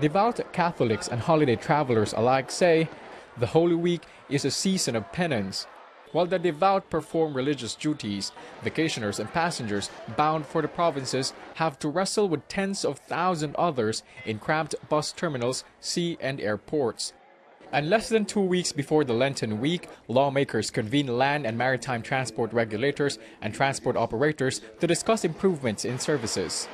Devout Catholics and holiday travelers alike say the Holy Week is a season of penance. While the devout perform religious duties, vacationers and passengers bound for the provinces have to wrestle with tens of thousands others in cramped bus terminals, sea and airports. And less than two weeks before the Lenten week, lawmakers convene land and maritime transport regulators and transport operators to discuss improvements in services.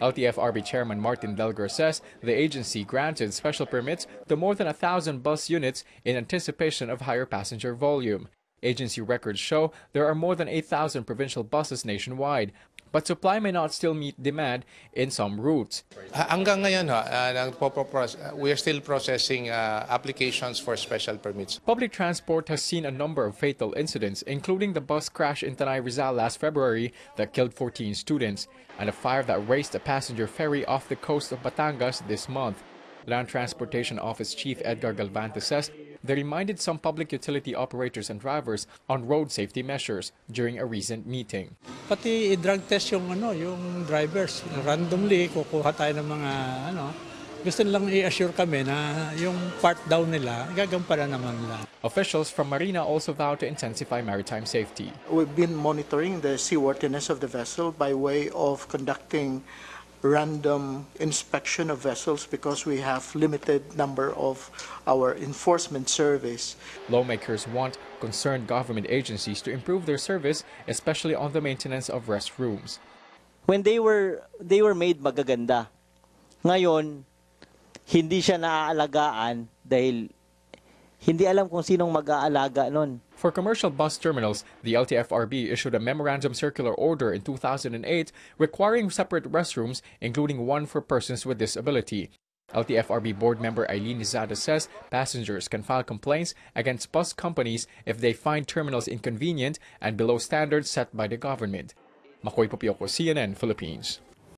LTFRB Chairman Martin Delgra says the agency granted special permits to more than a thousand bus units in anticipation of higher passenger volume. Agency records show there are more than 8,000 provincial buses nationwide, but supply may not still meet demand in some routes. Hanggang ngayon, ho, uh, we are still processing uh, applications for special permits. Public transport has seen a number of fatal incidents, including the bus crash in Tanay Rizal last February that killed 14 students, and a fire that razed a passenger ferry off the coast of Batangas this month. Land Transportation Office Chief Edgar Galvante says they reminded some public utility operators and drivers on road safety measures during a recent meeting. Pati i-drug test yung ano, yung drivers. Randomly kukuha tayo ng mga ano, gusto nilang i-assure kami na yung part down nila, gagampanan naman nila. Officials from Marina also vow to intensify maritime safety. We've been monitoring the seaworthiness of the vessel by way of conducting random inspection of vessels because we have limited number of our enforcement service. Lawmakers want concerned government agencies to improve their service, especially on the maintenance of restrooms. When they were they were made magaganda. Ngayon, hindi siya naaalagaan dahil hindi alam kung sinong mag-aalaga nun. For commercial bus terminals, the LTFRB issued a memorandum circular order in 2008 requiring separate restrooms, including one for persons with disability. LTFRB board member Eileen Nizada says passengers can file complaints against bus companies if they find terminals inconvenient and below standards set by the government. Makoy Popioko, CNN, Philippines.